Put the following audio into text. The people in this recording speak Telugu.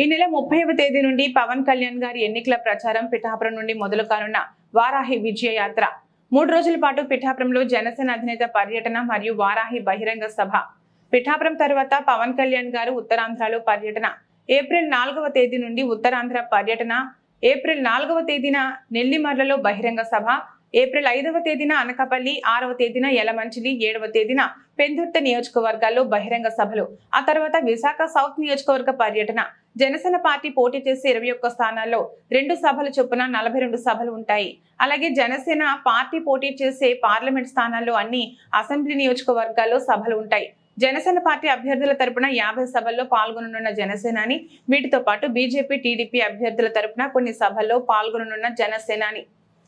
ఈ నెల ముప్పైవ తేదీ నుండి పవన్ కళ్యాణ్ గారి ఎన్నికల ప్రచారం పిఠాపురం నుండి మొదలు కానున్న వారాహి విజయ యాత్ర. మూడు రోజుల పాటు పిఠాపురంలో జనసేన అధినేత పర్యటన మరియు వారాహి బహిరంగ సభ. పిఠాపురం తర్వాత పవన్ కళ్యాణ్ గారు ఉత్తరాంధ్రలో పర్యటన. ఏప్రిల్ నాలుగవ తేదీ నుండి ఉత్తరాంధ్ర పర్యటన. ఏప్రిల్ నాలుగవ తేదీన నెల్లిమర్లలో బహిరంగ సభ. ఏప్రిల్ ఐదవ తేదీన అనకాపల్లి ఆరవ తేదీన యలమంచిలి ఏడవ తేదీన పెందుర్త నియోజకవర్గాల్లో బహిరంగ సభలు. ఆ తర్వాత విశాఖ సౌత్ నియోజకవర్గ పర్యటన. జనసేన పార్టీ పోటీ చేసే ఇరవై ఒక్క స్థానాల్లో రెండు సభలు చొప్పున నలభై రెండు సభలు ఉంటాయి. అలాగే జనసేన పార్టీ పోటీ చేసే పార్లమెంట్ స్థానాల్లో అన్ని అసెంబ్లీ నియోజకవర్గాల్లో సభలు ఉంటాయి. జనసేన పార్టీ అభ్యర్థుల తరపున యాభై సభల్లో పాల్గొననున్న జనసేనాని వీటితో పాటు బీజేపీ టీడీపీ అభ్యర్థుల తరపున కొన్ని సభల్లో పాల్గొననున్న జనసేనాని.